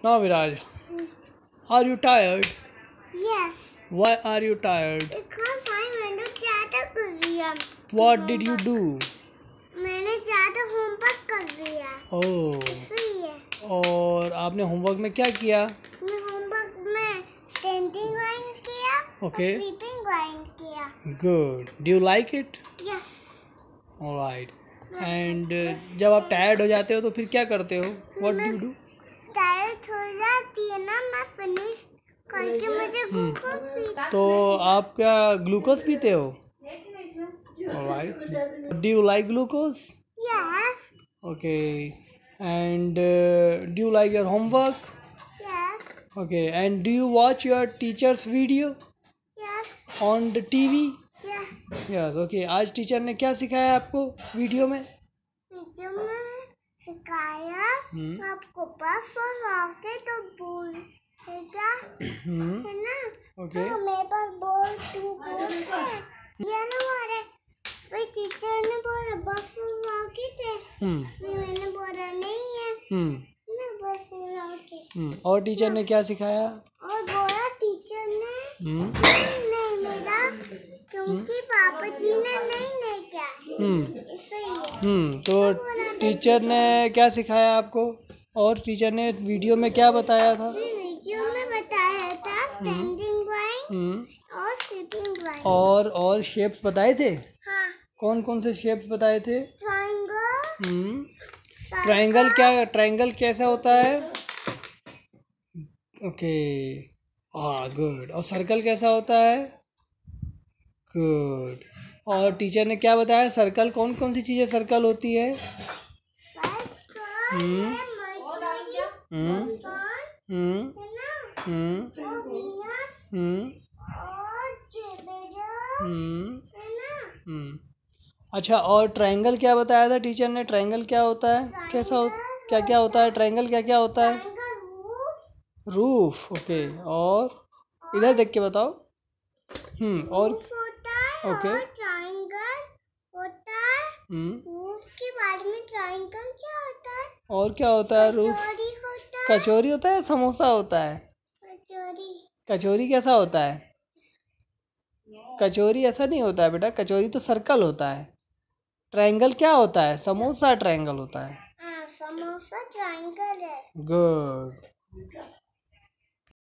Now, Viraj, are you tired? Yes. Why are you tired? Because I मैंने ज़्यादा कर दिया What did you do? मैंने ज़्यादा होमवर्क कर दिया Oh, इसलिए और आपने होमवर्क में क्या किया मैं होमवर्क में स्टैंडिंग वाइन किया Okay. और स्लीपिंग वाइन किया Good. Do you like it? Yes Alright. And uh, जब आप टायर्ड हो जाते हो तो फिर क्या करते हो What do you तो आप क्या ग्लूकोज पीते हो? Do you like glucose okay and do you like your homework okay and do you watch your teachers video on the T V yes okay आज टीचर ने क्या सिखाया आपको? वीडियो में सिखाया आपको बस और आके तो बोलेगा हम्म। है ना? ओके। हाँ, मेरे पास बॉल टू बॉल। है ये ना हमारे भाई टीचर ने बोला बस आके थे हम्म। मैंने बोला नहीं है। हम्म। बस और आके हम्म। और टीचर ने क्या सिखाया? और बोला टीचर ने हम्म। नहीं मेरा क्योंकि पापा जी ने नहीं नहीं क्या। हम्म हम्म। तो टीचर ने क्या सिखाया आपको? और टीचर ने वीडियो में क्या बताया था? वीडियो में बताया था स्टैंडिंग हम्म। और वाइन और और शेप्स बताए थे? हाँ। कौन कौन से शेप्स बताए थे? ट्राइंगल हम्म। क्या ट्राइंगल कैसा होता है? ओके हाँ गुड और सर्कल कैसा होता है? गुड और टीचर ने क्या बताया? सर्कल कौन कौन सी चीज़ें सर्कल होती है? हम्म। हम्म। हम्म। हम्म। हम्म। हम्म हम्म। अच्छा और ट्रायंगल क्या बताया था टीचर ने? ट्रायंगल क्या होता है? कैसा हो क्या क्या होता है? ट्रायंगल क्या क्या होता है? Roof okay. और इधर देख के बताओ। हम्म और ओके। ट्रायंगल होता है हम्म रूफ के बारे में ट्रायंगल क्या होता है? और क्या होता है रूफ? कचौरी होता है। कचौरी होता है समोसा होता है? कचौरी। कचौरी कैसा होता है? कचौरी ऐसा नहीं होता है बेटा कचौरी तो सर्कल होता है। ट्रायंगल क्या होता है? समोसा ट्रायंगल होता है। हाँ समोसा ट्रायंगल है। गुड